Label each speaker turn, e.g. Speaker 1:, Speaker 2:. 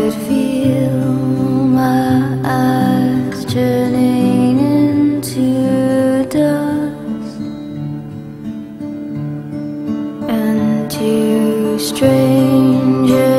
Speaker 1: could feel my eyes turning into dust. And two strangers